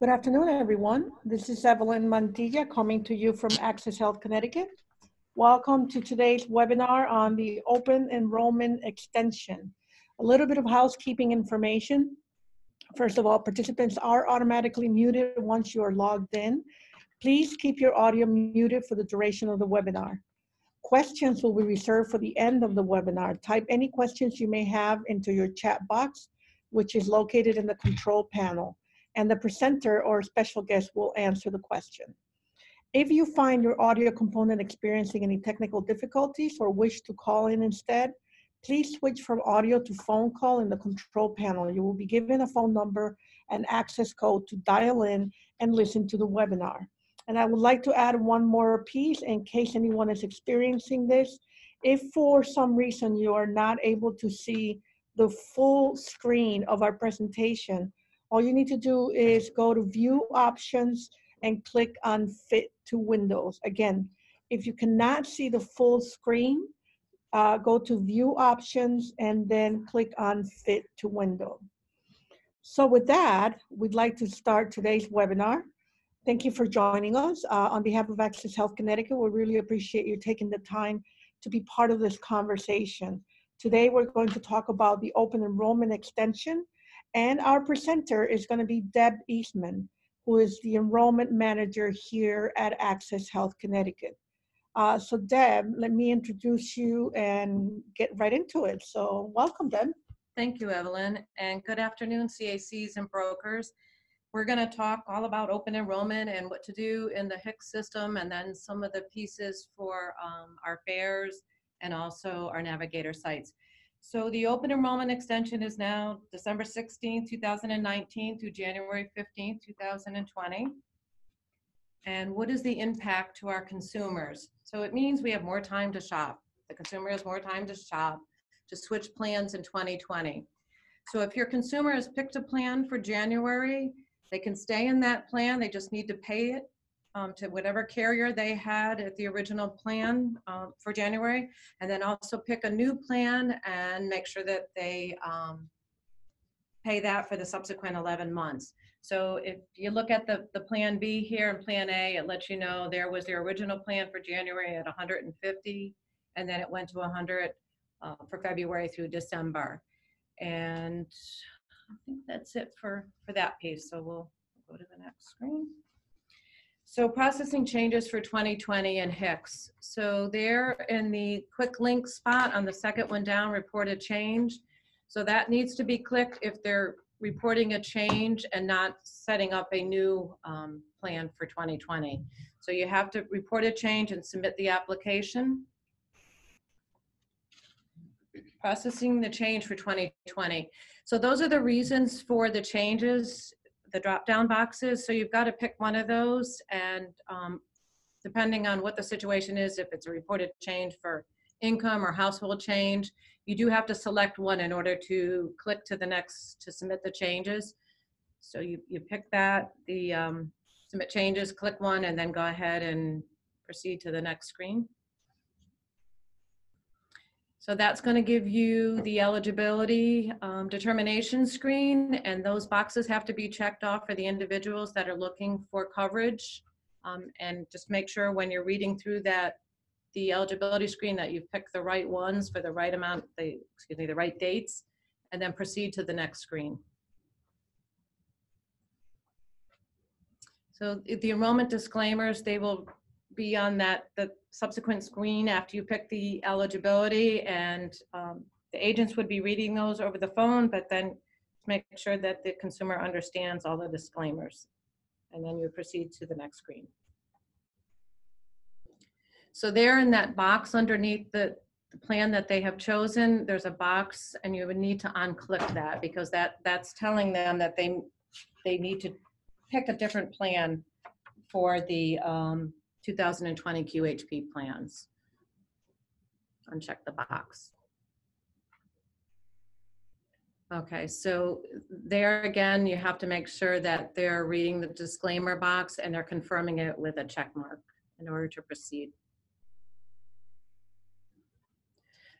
Good afternoon, everyone. This is Evelyn Mantilla coming to you from Access Health Connecticut. Welcome to today's webinar on the open enrollment extension. A little bit of housekeeping information. First of all, participants are automatically muted once you are logged in. Please keep your audio muted for the duration of the webinar. Questions will be reserved for the end of the webinar. Type any questions you may have into your chat box, which is located in the control panel and the presenter or special guest will answer the question. If you find your audio component experiencing any technical difficulties or wish to call in instead, please switch from audio to phone call in the control panel. You will be given a phone number and access code to dial in and listen to the webinar. And I would like to add one more piece in case anyone is experiencing this. If for some reason you are not able to see the full screen of our presentation, all you need to do is go to view options and click on fit to windows. Again, if you cannot see the full screen, uh, go to view options and then click on fit to window. So with that, we'd like to start today's webinar. Thank you for joining us. Uh, on behalf of Access Health Connecticut, we really appreciate you taking the time to be part of this conversation. Today, we're going to talk about the open enrollment extension and our presenter is going to be Deb Eastman, who is the enrollment manager here at Access Health Connecticut. Uh, so Deb, let me introduce you and get right into it. So welcome, Deb. Thank you, Evelyn, and good afternoon, CACs and brokers. We're going to talk all about open enrollment and what to do in the HIX system, and then some of the pieces for um, our fairs and also our navigator sites. So the open enrollment extension is now December 16, 2019 through January 15, 2020. And what is the impact to our consumers? So it means we have more time to shop. The consumer has more time to shop, to switch plans in 2020. So if your consumer has picked a plan for January, they can stay in that plan. They just need to pay it um, to whatever carrier they had at the original plan uh, for January, and then also pick a new plan and make sure that they um, pay that for the subsequent 11 months. So if you look at the, the plan B here and plan A, it lets you know there was the original plan for January at 150, and then it went to 100 uh, for February through December. And I think that's it for, for that piece. So we'll go to the next screen. So processing changes for 2020 in HIX. So there in the quick link spot on the second one down, report a change. So that needs to be clicked if they're reporting a change and not setting up a new um, plan for 2020. So you have to report a change and submit the application. Processing the change for 2020. So those are the reasons for the changes the drop down boxes. So you've got to pick one of those and um, depending on what the situation is, if it's a reported change for income or household change, you do have to select one in order to click to the next to submit the changes. So you, you pick that, the um, submit changes, click one, and then go ahead and proceed to the next screen. So that's going to give you the eligibility um, determination screen, and those boxes have to be checked off for the individuals that are looking for coverage. Um, and just make sure when you're reading through that, the eligibility screen that you've picked the right ones for the right amount, the, excuse me, the right dates, and then proceed to the next screen. So the enrollment disclaimers, they will be on that the subsequent screen after you pick the eligibility and um, the agents would be reading those over the phone, but then make sure that the consumer understands all the disclaimers. And then you proceed to the next screen. So there in that box underneath the, the plan that they have chosen, there's a box and you would need to unclick that because that, that's telling them that they, they need to pick a different plan for the um, 2020 QHP plans. Uncheck the box. Okay, so there again, you have to make sure that they're reading the disclaimer box and they're confirming it with a check mark in order to proceed.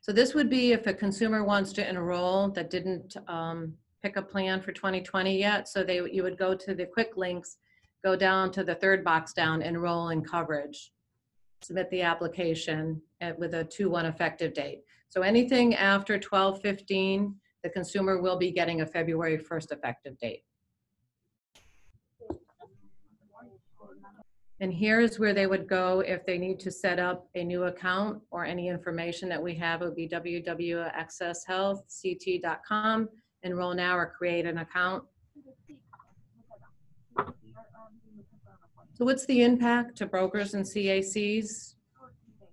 So this would be if a consumer wants to enroll that didn't um, pick a plan for 2020 yet, so they, you would go to the quick links, go down to the third box down, enroll in coverage. Submit the application at- with a 2/1 effective date. So anything after 12/15, the consumer will be getting a February 1st effective date. And here's where they would go if they need to set up a new account or any information that we have It would be www.accesshealthct.com. Enroll now or create an account. So what's the impact to brokers and CACs?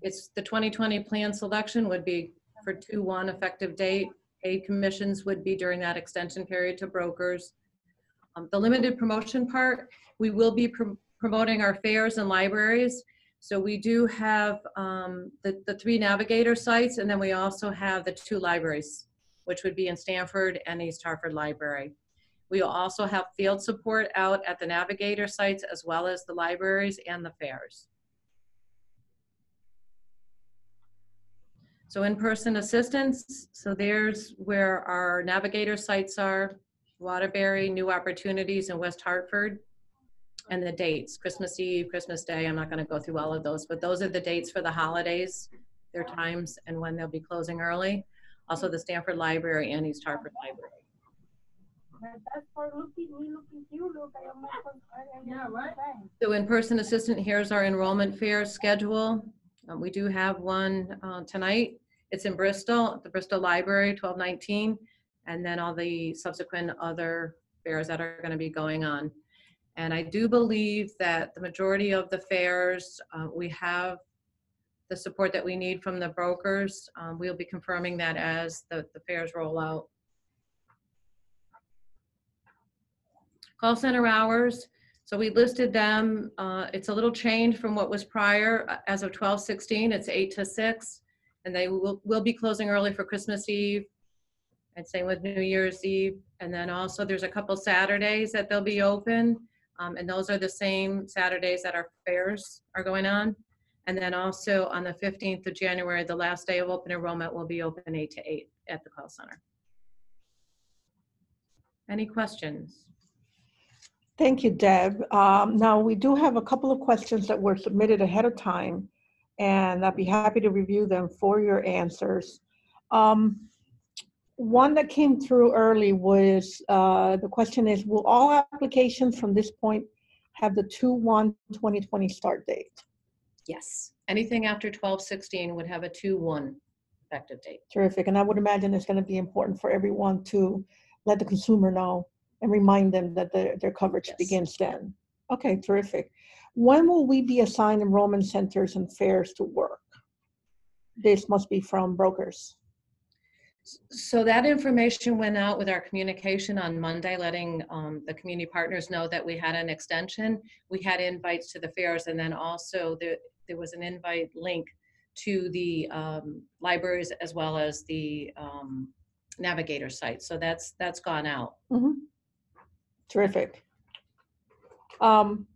It's the 2020 plan selection would be for 2/1 effective date. Paid commissions would be during that extension period to brokers. Um, The limited promotion part, we will be prom- promoting our fairs and libraries. So we do have um, the, the three navigator sites, and then we also have the two libraries, which would be in Stamford and East Hartford Library. We will also have field support out at the navigator sites as well as the libraries and the fairs. So in-person assistance, so there's where our navigator sites are, Waterbury, New Opportunities, and West Hartford. And the dates, Christmas Eve, Christmas Day, I'm not gonna go through all of those, but those are the dates for the holidays, their times and when they'll be closing early. Also the Stamford Library and East Hartford Library. So in-person assistant, here's our enrollment fair schedule. Uh, We do have one uh, tonight. It's in Bristol, at the Bristol Library, 1219, and then all the subsequent other fairs that are going to be going on. And I do believe that the majority of the fairs, uh, we have the support that we need from the brokers. Um, We'll be confirming that as the the fairs roll out. Call center hours, so we listed them, uh, it's a little change from what was prior, uh, as of 12/16, it's 8 to 6. And they will, will be closing early for Christmas Eve, and same with New Year's Eve. And then also, there's a couple Saturdays that they'll be open, um, and those are the same Saturdays that our fairs are going on. And then also, on the 15th of January, the last day of open enrollment will be open 8 to 8 at the call center. Any questions? Thank you, Deb. Um, Now, we do have a couple of questions that were submitted ahead of time, and I'd be happy to review them for your answers. Um, One that came through early was, uh, the question is, will all applications from this point have the 2/1/2020 start date? Yes. Anything after 12/16 would have a 2/1 effective date. Terrific, and I would imagine it's going to be important for everyone to let the consumer know and remind them that their, their coverage Yes. begins then. Okay, terrific. When will we be assigned enrollment centers and fairs to work? This must be from brokers. So that information went out with our communication on Monday, letting um, the community partners know that we had an extension. We had invites to the fairs, and then also there, there was an invite link to the um, libraries as well as the um, Navigator site. So that's, that's gone out. Terrific. Um,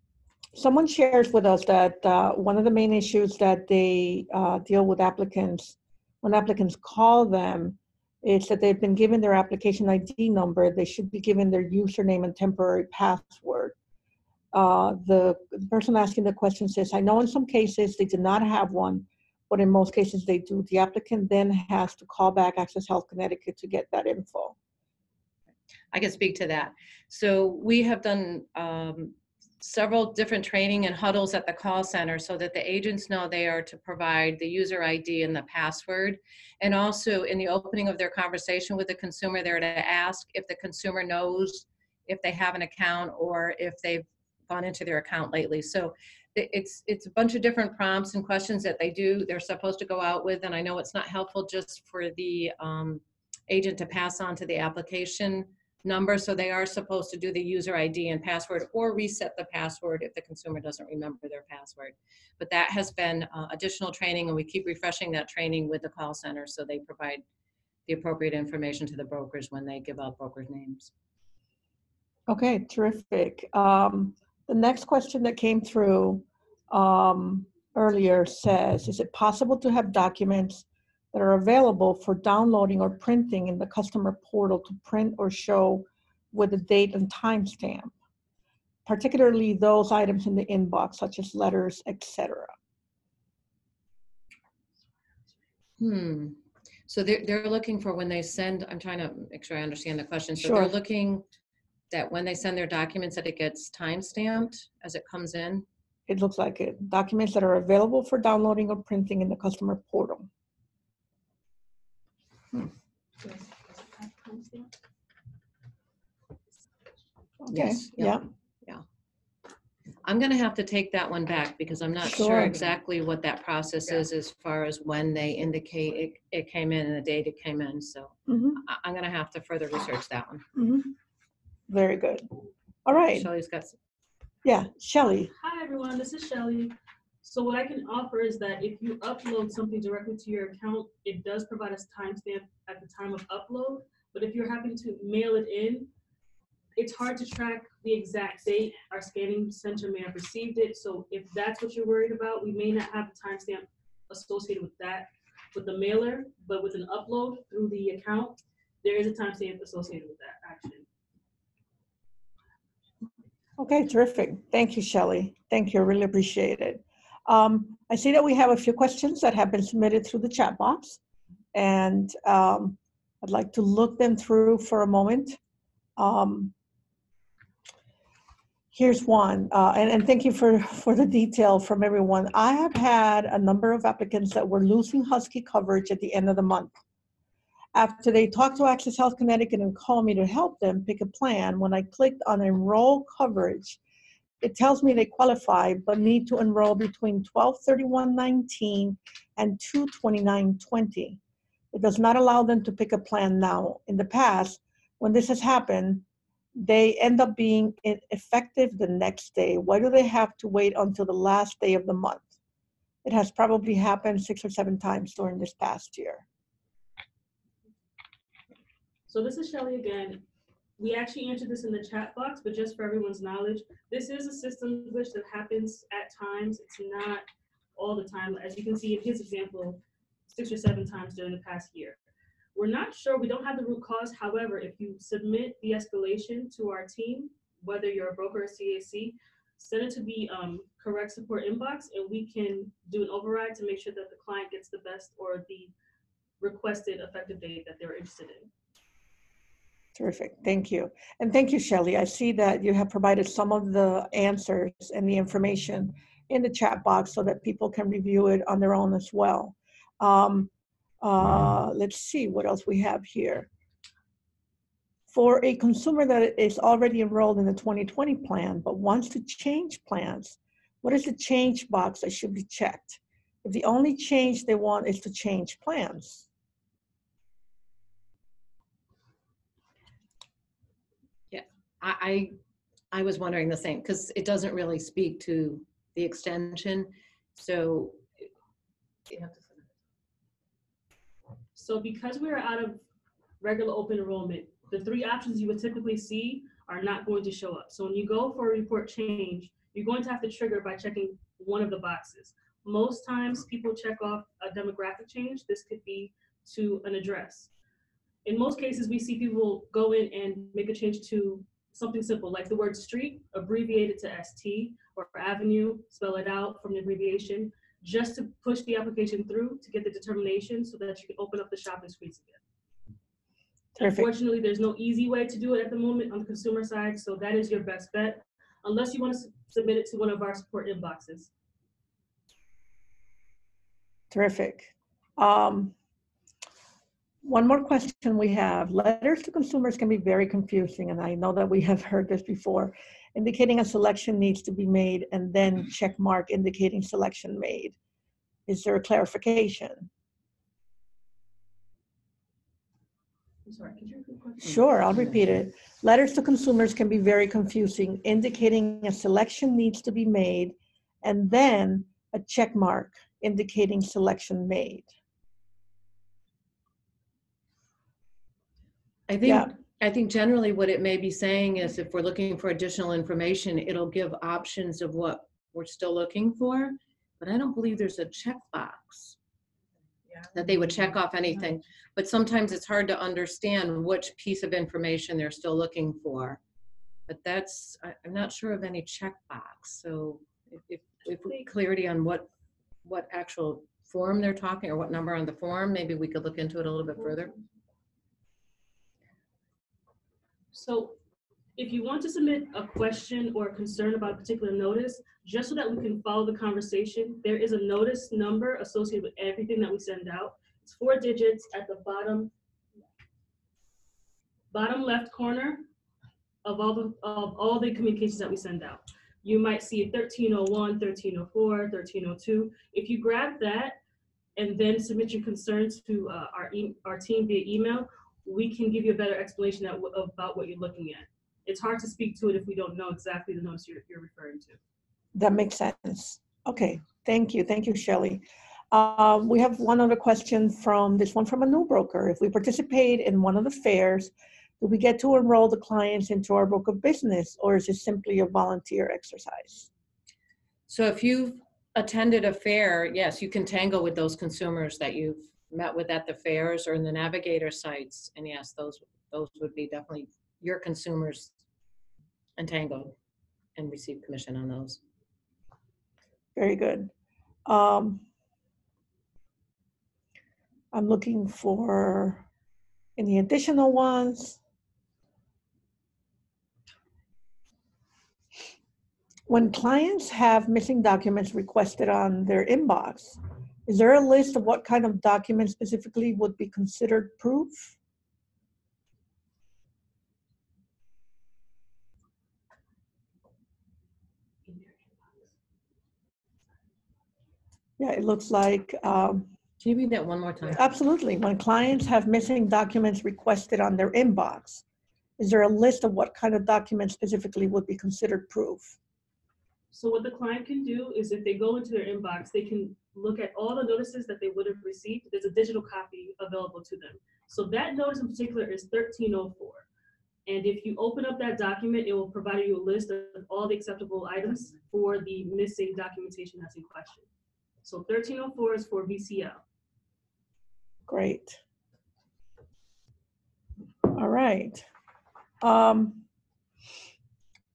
Someone shares with us that uh, one of the main issues that they uh, deal with applicants, when applicants call them, is that they've been given their application ID number, they should be given their username and temporary password. Uh, The person asking the question says, I know in some cases they do not have one, but in most cases they do. The applicant then has to call back Access Health Connecticut to get that info. I can speak to that. So we have done um, several different training and huddles at the call center so that the agents know they are to provide the user ID and the password. And also in the opening of their conversation with the consumer, they're to ask if the consumer knows if they have an account or if they've gone into their account lately. So it's, it's a bunch of different prompts and questions that they do, they're supposed to go out with. And I know it's not helpful just for the um, agent to pass on to the application number, so they are supposed to do the user ID and password or reset the password if the consumer doesn't remember their password. But that has been uh, additional training and we keep refreshing that training with the call center so they provide the appropriate information to the brokers when they give out brokers' names. Okay, terrific. Um, The next question that came through um, earlier says, is it possible to have documents that are available for downloading or printing in the customer portal to print or show with a date and timestamp, particularly those items in the inbox, such as letters, etc. Hmm. So they're, they're looking for when they send, I'm trying to make sure I understand the question. So Sure. they're looking that when they send their documents that it gets time stamped as it comes in? It looks like it. Documents that are available for downloading or printing in the customer portal. Okay, Yes, yeah. yeah, I'm gonna have to take that one back because I'm not Sure. sure exactly what that process is as far as when they indicate it, it came in and the date it came in. So mhm, I, I'm gonna have to further research that one. mhm. Very good. All right, Shelley's got, s- yeah, Shelley, Hi, everyone. This is Shelly. So what I can offer is that if you upload something directly to your account, it does provide us timestamp at the time of upload. But if you're having to mail it in, it's hard to track the exact date our scanning center may have received it. So if that's what you're worried about, we may not have a timestamp associated with that with the mailer, but with an upload through the account, there is a timestamp associated with that action. Okay, terrific. Thank you, Shelley. Thank you, I really appreciate it. Um, I see that we have a few questions that have been submitted through the chat box. And um, I'd like to look them through for a moment. Um, Here's one, uh, and, and thank you for, for the detail from everyone. I have had a number of applicants that were losing Husky coverage at the end of the month. After they talked to Access Health Connecticut and called me to help them pick a plan, when I clicked on enroll coverage, it tells me they qualify but need to enroll between 12/31/19 and 2/29/20. It does not allow them to pick a plan now. In the past, when this has happened, they end up being effective the next day. Why do they have to wait until the last day of the month? It has probably happened six or seven times during this past year. So this is Shelly again. We actually answered this in the chat box, but just for everyone's knowledge, this is a system glitch that happens at times. It's not all the time. As you can see in his example, six or seven times during the past year. We're not sure, we don't have the root cause. However, if you submit the escalation to our team, whether you're a broker or CAC, send it to the um, correct support inbox and we can do an override to make sure that the client gets the best or the requested effective date that they're interested in. Terrific, thank you. And thank you, Shelley. I see that you have provided some of the answers and the information in the chat box so that people can review it on their own as well. Um, uh, let's see what else we have here. For a consumer that is already enrolled in the 2020 plan but wants to change plans, what is the change box that should be checked? If the only change they want is to change plans, I, I, was wondering the same, because it doesn't really speak to the extension. So So because we're out of regular open enrollment, the three options you would typically see are not going to show up. So when you go for a report change, you're going to have to trigger by checking one of the boxes. Most times people check off a demographic change. This could be to an address. In most cases, we see people go in and make a change to something simple, like the word street, abbreviated to ST, or avenue, spell it out from the abbreviation, just to push the application through to get the determination so that you can open up the shopping screens again. Terrific. Unfortunately, there's no easy way to do it at the moment on the consumer side, so that is your best bet, unless you want to submit it to one of our support inboxes. Terrific. Um, One more question we have. Letters to consumers can be very confusing, and I know that we have heard this before, indicating a selection needs to be made and then mm-hmm. check mark indicating selection made. Is there a clarification? Sorry, could you repeat the question? Sure, I'll repeat it. Letters to consumers can be very confusing, indicating a selection needs to be made and then a check mark indicating selection made. I Yeah. think, I think generally what it may be saying is if we're looking for additional information, it'll give options of what we're still looking for. But I don't believe there's a checkbox that they would check off anything. but sometimes it's hard to understand which piece of information they're still looking for. But that's, I, I'm not sure of any checkbox, so if, if, if we clarity on what, what actual form they're talking, or what number on the form, maybe we could look into it a little bit further. So if you want to submit a question or a concern about a particular notice, just so that we can follow the conversation, there is a notice number associated with everything that we send out. It's four digits at the bottom, bottom left corner of all the, of all the communications that we send out. You might see 1301, 1304, 1302. If you grab that and then submit your concerns to uh, our, e- our team via email, we can give you a better explanation at wh- about what you're looking at. It's hard to speak to it if we don't know exactly the notice you're, you're referring to. That makes sense. Okay, thank you. Thank you, Shelley. Um, we have one other question from, this one from a new broker. If we participate in one of the fairs, do we get to enroll the clients into our book of business or is it simply a volunteer exercise? So if you've attended a fair, yes, you can tangle with those consumers that you've met with at the fairs or in the navigator sites. And yes, those, those would be definitely your consumers entangled and receive commission on those. Very good. Um, I'm looking for any additional ones. When clients have missing documents requested on their inbox, is there a list of what kind of documents specifically would be considered proof? Yeah, it looks like, um, Can you read that one more time? Absolutely. When clients have missing documents requested on their inbox, is there a list of what kind of documents specifically would be considered proof? So what the client can do is if they go into their inbox, they can look at all the notices that they would have received. There's a digital copy available to them. So that notice in particular is 1304. And if you open up that document, it will provide you a list of all the acceptable items for the missing documentation that's in question. So 1304 is for VCL. Great. All right. Um,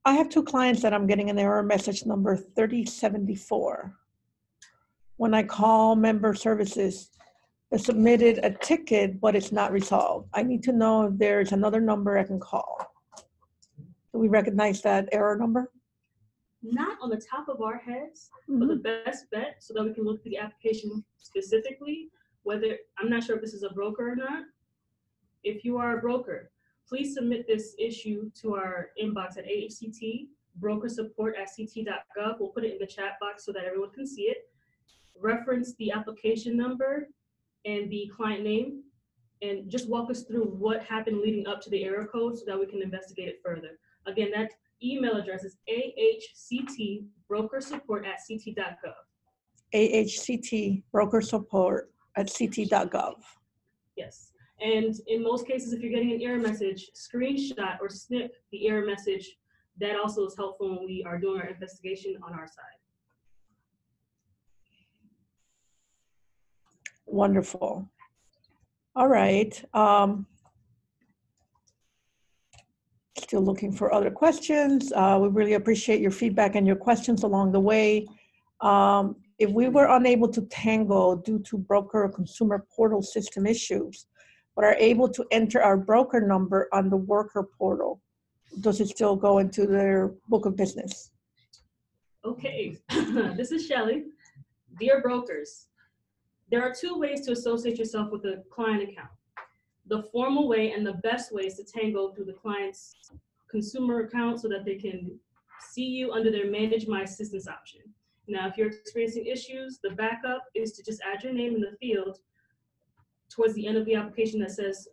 I have two clients that I'm getting an error message number 3074. When I call member services, they submitted a ticket, but it's not resolved. I need to know if there's another number I can call. Do we recognize that error number? Not on the top of our heads, but the mm-hmm. best bet so that we can look at the application specifically, whether, I'm not sure if this is a broker or not. If you are a broker, please submit this issue to our inbox at AHCT, broker support at ct.gov. We'll put it in the chat box so that everyone can see it. Reference the application number and the client name, and just walk us through what happened leading up to the error code so that we can investigate it further. Again, that email address is ahct broker support at ct.gov. AHCT broker support at ct.gov. Yes. And in most cases, if you're getting an error message, screenshot or snip the error message. That also is helpful when we are doing our investigation on our side. Wonderful. All right. Um, still looking for other questions. Uh, we really appreciate your feedback and your questions along the way. Um, if we were unable to tangle due to broker or consumer portal system issues, but are able to enter our broker number on the worker portal, does it still go into their book of business? Okay, this is Shelley. Dear brokers, there are two ways to associate yourself with a client account. The formal way and the best way is to tango through the client's consumer account so that they can see you under their manage my assistance option. Now, if you're experiencing issues, the backup is to just add your name in the field towards the end of the application that says,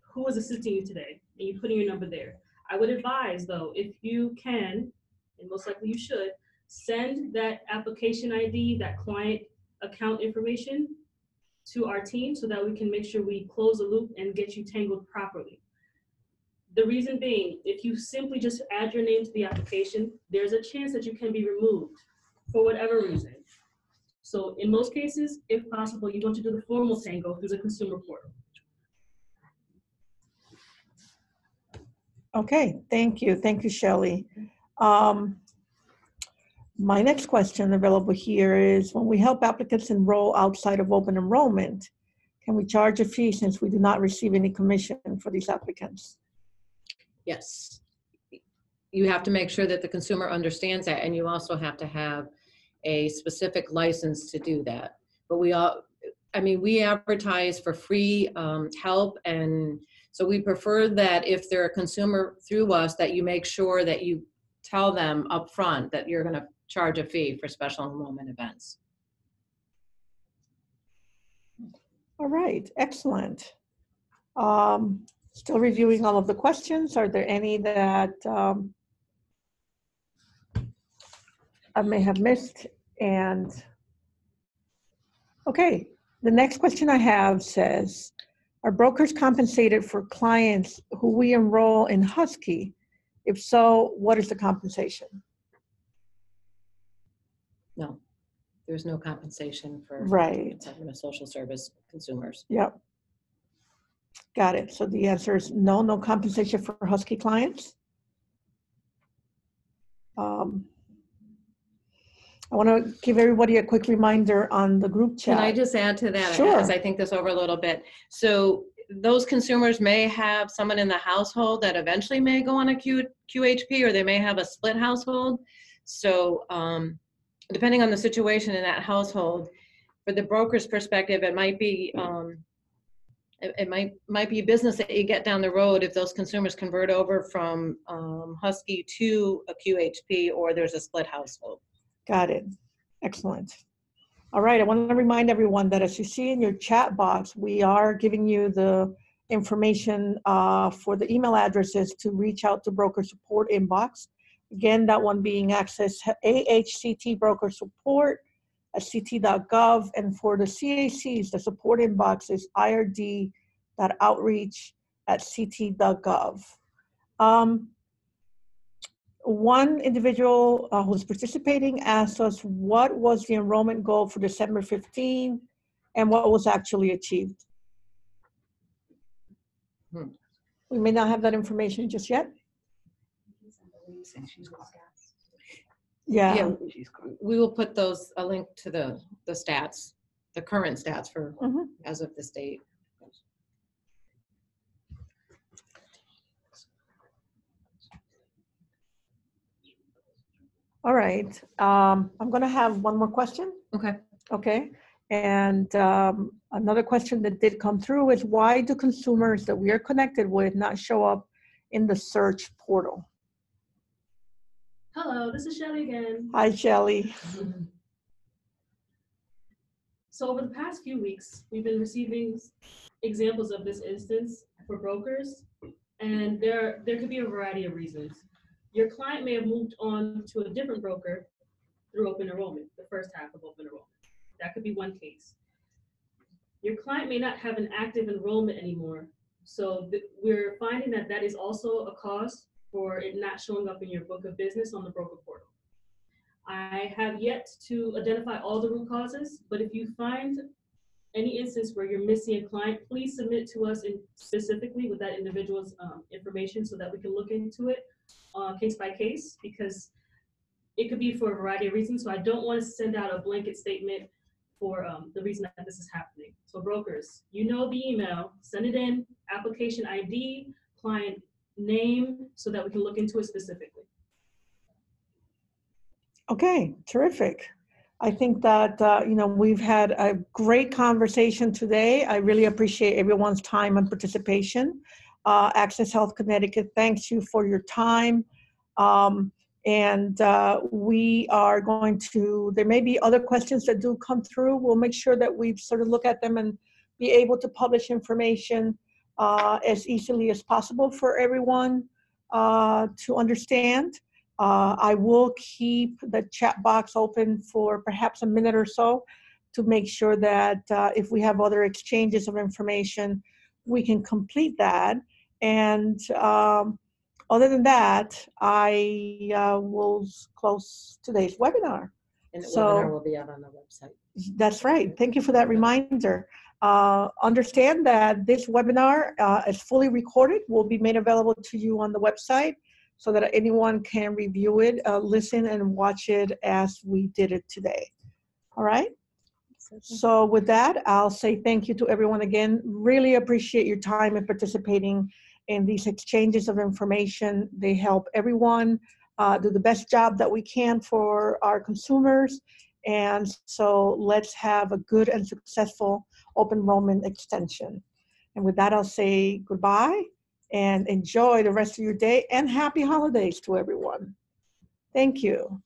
who is assisting you today? And you put in your number there. I would advise though, if you can, and most likely you should, send that application ID, that client account information to our team so that we can make sure we close the loop and get you tangled properly. The reason being, if you simply just add your name to the application, there's a chance that you can be removed for whatever reason. So in most cases, if possible, you want to do the formal tango through the consumer portal. Okay, thank you. Thank you, Shelley. Um, my next question available here is, when we help applicants enroll outside of open enrollment, can we charge a fee since we do not receive any commission for these applicants? Yes. You have to make sure that the consumer understands that, and you also have to have a specific license to do that. But we all, I mean, we advertise for free um, help, and so we prefer that if they're a consumer through us, that you make sure that you tell them upfront that you're gonna charge a fee for special enrollment events. All right, excellent. Um, Still reviewing all of the questions. Are there any that um, I may have missed? And, okay, the next question I have says, are brokers compensated for clients who we enroll in Husky? If so, what is the compensation? No, there's no compensation for Right. Department of Social Service consumers. Yep. Got it. So the answer is no, no compensation for Husky clients. Um, I want to give everybody a quick reminder on the group chat. Can I just add to that? Sure. As I think this over a little bit. So those consumers may have someone in the household that eventually may go on a Q, QHP, or they may have a split household. So um, depending on the situation in that household, for the broker's perspective, it might be, um, it, it might, might be a business that you get down the road if those consumers convert over from um, Husky to a QHP, or there's a split household. Got it. Excellent. All right, I want to remind everyone that as you see in your chat box, we are giving you the information uh, for the email addresses to reach out to broker support inbox. Again, that one being access AHCT broker support at ct.gov. And for the CACs, the support inbox is ird.outreach at ct.gov. Um, one individual uh, who's participating asked us what was the enrollment goal for December 15 and what was actually achieved. Hmm. We may not have that information just yet. Yeah. We will put those, a link to the, the stats, the current stats for, Mhm. as of this date. All right. Um, I'm going to have one more question. Okay. Okay. And um, another question that did come through is why do consumers that we are connected with not show up in the search portal? Hello, this is Shelly again. Hi, Shelley. So over the past few weeks, we've been receiving examples of this instance for brokers, and there there could be a variety of reasons. Your client may have moved on to a different broker through open enrollment, the first half of open enrollment. That could be one case. Your client may not have an active enrollment anymore, so we're finding that that is also a cause for it not showing up in your book of business on the broker portal. I have yet to identify all the root causes, but if you find any instance where you're missing a client, please submit to us in specifically with that individual's um, information so that we can look into it uh, case by case because it could be for a variety of reasons. So I don't want to send out a blanket statement for um, the reason that this is happening. So brokers, you know the email, send it in, application ID, client name, so that we can look into it specifically. Okay, terrific. I think that, uh, you know, we've had a great conversation today. I really appreciate everyone's time and participation. Uh, Access Health Connecticut thanks you for your time. Um, and uh, we are going to, there may be other questions that do come through. We'll make sure that we sort of look at them and be able to publish information uh, as easily as possible for everyone uh, to understand. Uh, I will keep the chat box open for perhaps a minute or so to make sure that uh, if we have other exchanges of information, we can complete that. And um, other than that, I uh, will close today's webinar. And the So- webinar will be out on the website. That's right. Thank you for that reminder. Uh, understand that this webinar uh, is fully recorded, will be made available to you on the website so that anyone can review it, uh, listen, and watch it as we did it today. All right? So with that, I'll say thank you to everyone again. Really appreciate your time and participating in these exchanges of information. They help everyone uh, do the best job that we can for our consumers. And so let's have a good and successful open enrollment extension. And with that, I'll say goodbye and enjoy the rest of your day and happy holidays to everyone. Thank you.